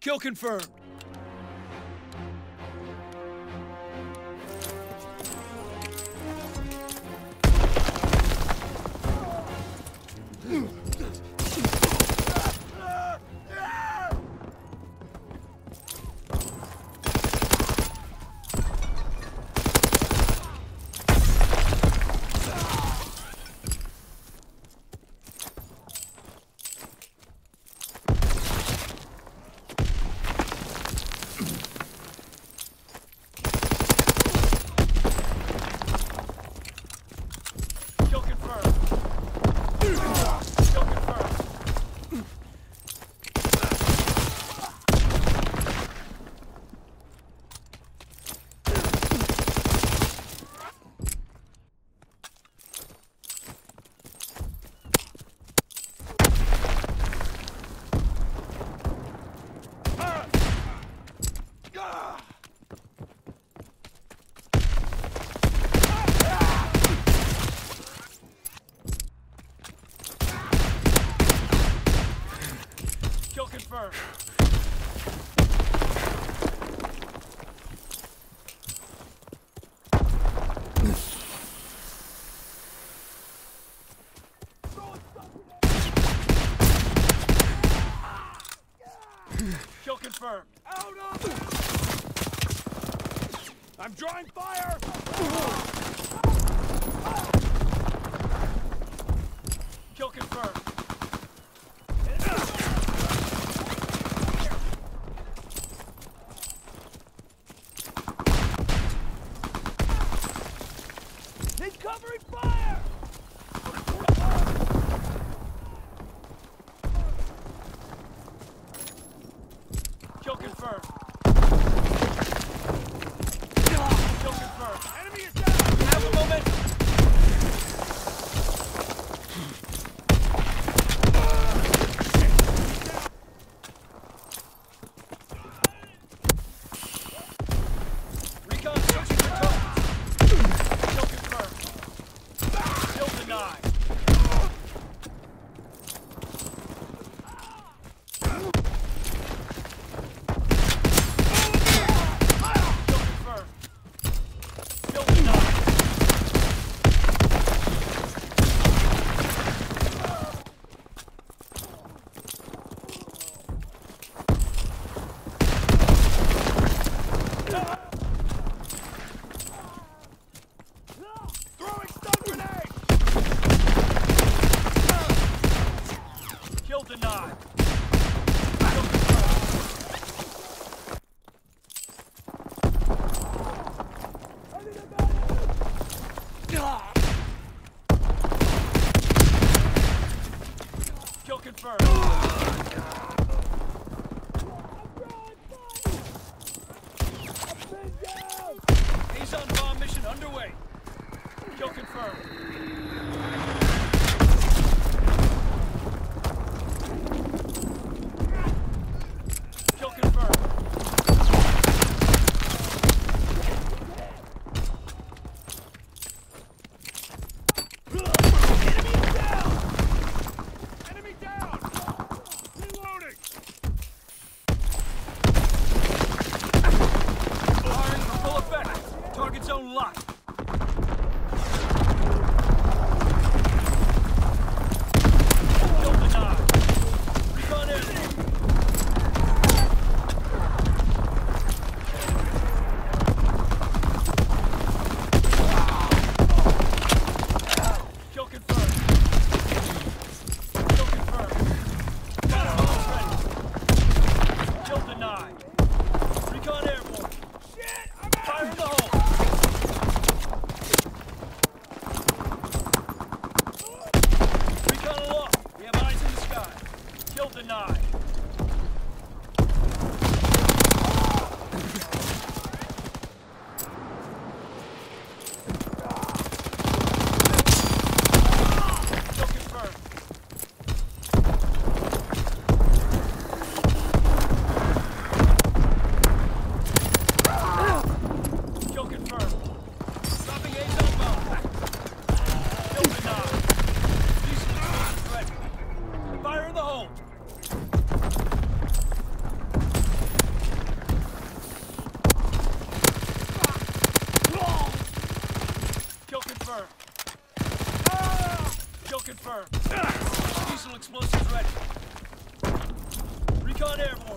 Kill confirmed. Confirmed. Kill confirmed. Out of I'm drawing fire! Kill confirmed. He's covering fire! Kill confirmed. Kill. Kill confirmed. Kill denied. Kill confirmed. Kill denied. Throwing stun grenade! Kill denied. Kill confirmed. Kill confirmed. He's on bomb mission underway. Kill confirmed. not. Ready. Recon airborne.